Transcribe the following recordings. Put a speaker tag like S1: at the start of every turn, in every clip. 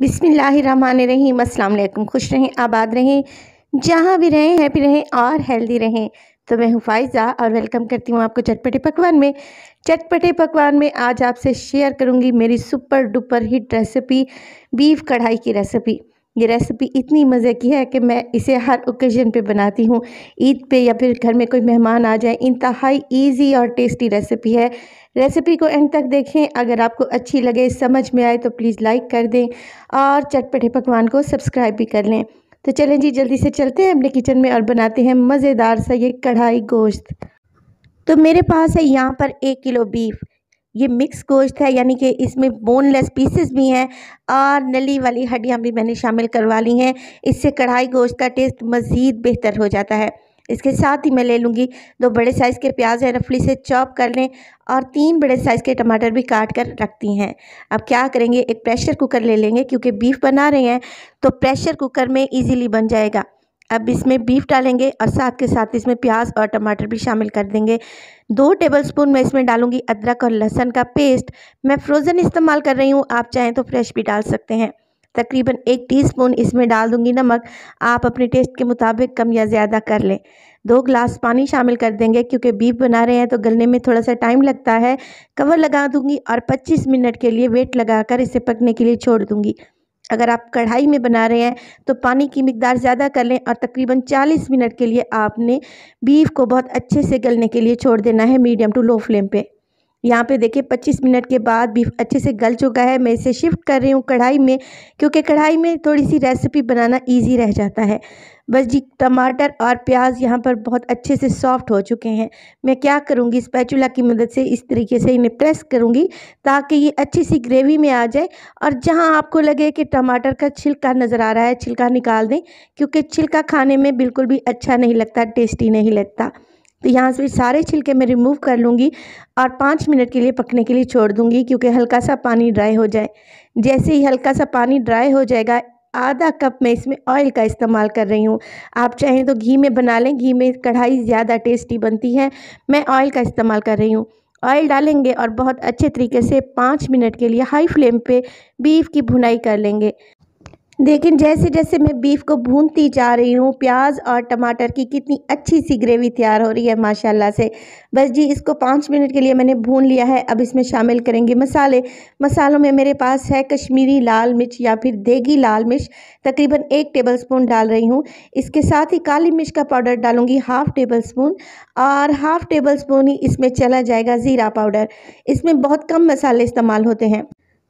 S1: बिसमीम अल्लाम खुश रहें, आबाद रहें, जहाँ भी रहें, हैप्पी रहें और हेल्दी रहें। तो मैं हूँ फ़ायज़ा और वेलकम करती हूँ आपको चटपटे पकवान में। चटपटे पकवान में आज आपसे शेयर करूँगी मेरी super duper hit recipe, beef karahi की रेसिपी। ये रेसिपी इतनी मज़े की है कि मैं इसे हर ओकेजन पे बनाती हूँ। ईद पे या फिर घर में कोई मेहमान आ जाए, इंतहाई इजी और टेस्टी रेसिपी है। रेसिपी को एंड तक देखें। अगर आपको अच्छी लगे, समझ में आए तो प्लीज़ लाइक कर दें और चटपटे पकवान को सब्सक्राइब भी कर लें। तो चलें जी, जल्दी से चलते हैं अपने किचन में और बनाते हैं मज़ेदार सा ये कढ़ाई गोश्त। तो मेरे पास है यहाँ पर एक किलो बीफ ये मिक्स गोश्त है, यानी कि इसमें बोनलेस पीसेस भी हैं और नली वाली हड्डियाँ भी मैंने शामिल करवा ली हैं। इससे कढ़ाई गोश्त का टेस्ट मज़ीद बेहतर हो जाता है। इसके साथ ही मैं ले लूँगी दो बड़े साइज़ के प्याज है रफली से चॉप कर लें और तीन बड़े साइज़ के टमाटर भी काट कर रखती हैं। अब क्या करेंगे, एक प्रेशर कुकर ले लेंगे क्योंकि बीफ बना रहे हैं तो प्रेशर कुकर में ईजीली बन जाएगा। अब इसमें बीफ डालेंगे और साथ के साथ इसमें प्याज और टमाटर भी शामिल कर देंगे। दो टेबलस्पून मैं इसमें डालूँगी अदरक और लहसन का पेस्ट मैं फ्रोज़न इस्तेमाल कर रही हूँ, आप चाहें तो फ्रेश भी डाल सकते हैं। तकरीबन एक टीस्पून इसमें डाल दूँगी नमक। आप अपने टेस्ट के मुताबिक कम या ज़्यादा कर लें। दो ग्लास पानी शामिल कर देंगे, क्योंकि बीफ बना रहे हैं तो गलने में थोड़ा सा टाइम लगता है। कवर लगा दूँगी और 25 मिनट के लिए वेट लगाकर इसे पकने के लिए छोड़ दूँगी। अगर आप कढ़ाई में बना रहे हैं तो पानी की मकदार ज़्यादा कर लें और तकरीबन 40 मिनट के लिए आपने बीफ को बहुत अच्छे से गलने के लिए छोड़ देना है मीडियम टू लो फ्लेम पे। यहाँ पे देखिए 25 मिनट के बाद बीफ अच्छे से गल चुका है। मैं इसे शिफ्ट कर रही हूँ कढ़ाई में, क्योंकि कढ़ाई में थोड़ी सी रेसिपी बनाना इजी रह जाता है। बस जी, टमाटर और प्याज यहाँ पर बहुत अच्छे से सॉफ्ट हो चुके हैं। मैं क्या करूँगी स्पैचुला की मदद से इस तरीके से इन्हें प्रेस करूँगी, ताकि ये अच्छी सी ग्रेवी में आ जाए। और जहाँ आपको लगे कि टमाटर का छिलका नज़र आ रहा है, छिलका निकाल दें, क्योंकि छिलका खाने में बिल्कुल भी अच्छा नहीं लगता टेस्टी नहीं लगता। तो यहाँ से सारे छिलके मैं रिमूव कर लूँगी और पाँच मिनट के लिए पकने के लिए छोड़ दूँगी क्योंकि हल्का सा पानी ड्राई हो जाए। जैसे ही हल्का सा पानी ड्राई हो जाएगा, आधा कप मैं इसमें ऑयल का इस्तेमाल कर रही हूँ। आप चाहें तो घी में बना लें, घी में कढ़ाई ज़्यादा टेस्टी बनती है, मैं ऑयल का इस्तेमाल कर रही हूँ। ऑयल डालेंगे और बहुत अच्छे तरीके से पाँच मिनट के लिए हाई फ्लेम पे बीफ की भुनाई कर लेंगे। लेकिन जैसे जैसे मैं बीफ को भूनती जा रही हूँ, प्याज और टमाटर की कितनी अच्छी सी ग्रेवी तैयार हो रही है, माशाल्लाह से। बस जी, इसको पाँच मिनट के लिए मैंने भून लिया है। अब इसमें शामिल करेंगे मसाले। मसालों में मेरे पास है कश्मीरी लाल मिर्च या फिर देगी लाल मिर्च। तकरीबन एक टेबल स्पून डाल रही हूँ। इसके साथ ही काली मिर्च का पाउडर डालूँगी हाफ़ टेबल स्पून और हाफ़ टेबल स्पून ही इसमें चला जाएगा ज़ीरा पाउडर। इसमें बहुत कम मसाले इस्तेमाल होते हैं।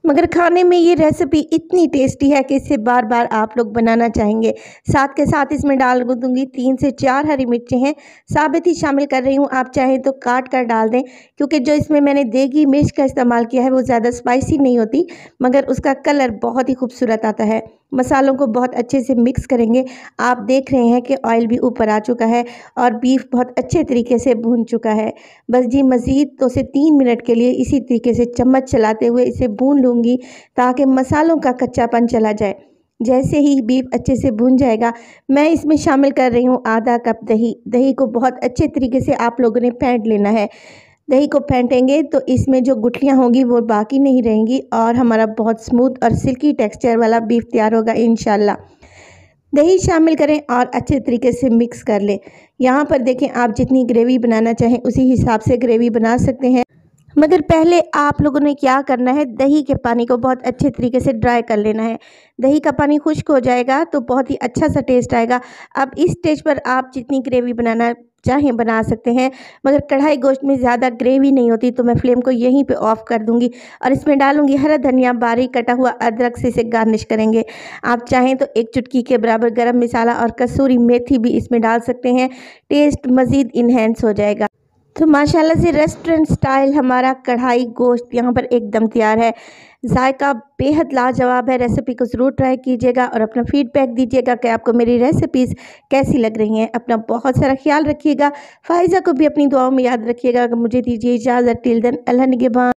S1: मगर खाने में ये रेसिपी इतनी टेस्टी है कि इसे बार बार आप लोग बनाना चाहेंगे। साथ के साथ इसमें डाल दूँगी तीन से चार हरी मिर्चें हैं। साबित ही शामिल कर रही हूँ, आप चाहें तो काट कर डाल दें, क्योंकि जो इसमें मैंने देगी मिर्च का इस्तेमाल किया है वो ज़्यादा स्पाइसी नहीं होती, मगर उसका कलर बहुत ही खूबसूरत आता है। मसालों को बहुत अच्छे से मिक्स करेंगे। आप देख रहे हैं कि ऑयल भी ऊपर आ चुका है और बीफ बहुत अच्छे तरीके से भून चुका है। बस जी मज़ीद तो से तीन मिनट के लिए इसी तरीके से चम्मच चलाते हुए इसे भून लूँगी ताकि मसालों का कच्चापन चला जाए। जैसे ही बीफ अच्छे से भुन जाएगा, मैं इसमें शामिल कर रही हूँ आधा कप दही। दही को बहुत अच्छे तरीके से आप लोगों ने फेंट लेना है। दही को फेंटेंगे तो इसमें जो गुठलियाँ होंगी वो बाकी नहीं रहेंगी और हमारा बहुत स्मूथ और सिल्की टेक्सचर वाला बीफ तैयार होगा इन दही शामिल करें और अच्छे तरीके से मिक्स कर लें। यहाँ पर देखें आप जितनी ग्रेवी बनाना चाहें उसी हिसाब से ग्रेवी बना सकते हैं। मगर पहले आप लोगों ने क्या करना है? दही के पानी को बहुत अच्छे तरीके से ड्राई कर लेना है। दही का पानी खुश्क हो जाएगा तो बहुत ही अच्छा सा टेस्ट आएगा। अब इस स्टेज पर आप जितनी ग्रेवी बनाना चाहें बना सकते हैं, मगर कढ़ाई गोश्त में ज़्यादा ग्रेवी नहीं होती तो मैं फ्लेम को यहीं पे ऑफ़ कर दूँगी और इसमें डालूँगी हरा धनिया, बारीक कटा हुआ अदरक, से इसे गार्निश करेंगे। आप चाहें तो एक चुटकी के बराबर गरम मसाला और कसूरी मेथी भी इसमें डाल सकते हैं। टेस्ट मज़ीद इन्हेंस हो जाएगा। तो माशाल्लाह से रेस्टोरेंट स्टाइल हमारा कढ़ाई गोश्त यहाँ पर एकदम तैयार है। जायका बेहद लाजवाब है रेसिपी को ज़रूर ट्राई कीजिएगा और अपना फीडबैक दीजिएगा कि आपको मेरी रेसिपीज़ कैसी लग रही हैं। अपना बहुत सारा ख्याल रखिएगा। फ़ायज़ा को भी अपनी दुआओं में याद रखिएगा। मुझे दीजिए इजाज़त। टिल दिन अल्लाह निगेबान